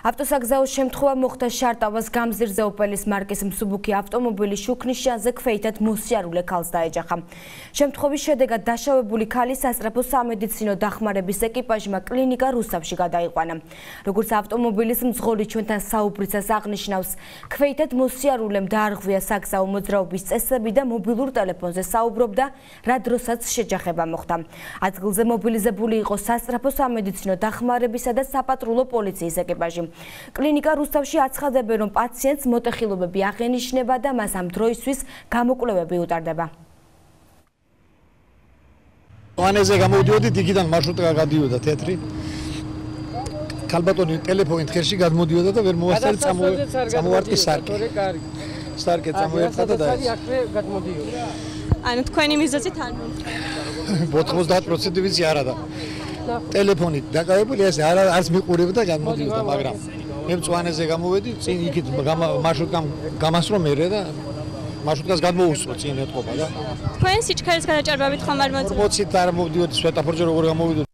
ავტოსაგზაო შემთხვევა მოხდა შარტავას გამზირზე ოპელის მარკის მსუბუქი ავტომობილი შუქნის შანზე ქვეითად მოსიარულე ქალს დაეჯახა. შემთხვევის შედეგად დაშავებული ქალი სასწრაფო სამედიცინო დახმარების ეკიპაჟმა კლინიკა რუსავში გადაიყვანა. როგორც ავტომობილის მძღოლი ჩვენთან საუბრისას აღნიშნავს, ქვეითად მოსიარულემ დაარღვია საგზაო მოძრაობის წესები და მობილურ ტელეფონზე საუბრობდა, რა დროსაც შეჯახება მოხდა. ადგილზე მობილიზებული იყო სასწრაფო სამედიცინო დახმარებისა და საპატრულო პოლიციის ეკიპაჟი. კლინიკა რუსთავში აცხადებენ, რომ პაციენტს მოტეხილობები აღენიშნება და მას ამ დროისთვის გამოკვლევები უტარდება. ვანეზე გამოდიოდი დიგიდან მარშრუტკა გადიოდა თეთრი. ქალბატონი ტელეფონით ხერში გადმოდიოდა და ვერ მოასწარ წამოვარტი სარკე. სარკე წამოერთა და დაეცა. ანუ თქვენი მიზეზით არ მომხდარა. 90% ვიცი არა და. ტელეფონით დაკავებული ეს არ არც მიყურებდა გამოდიოდა მაგრამ მე მწვანეზე გამოვედი წინ იქით მარშრუტკამ გამასრო მერე და маршруткას გადმოუსწრო წინ ეტყობა და თქვენ სიჩქარის განაჭარბებით ხომ არ მოძებნით 40 არ მოვდიოდი სვეტაფორზე როგორ გამოვიდოდი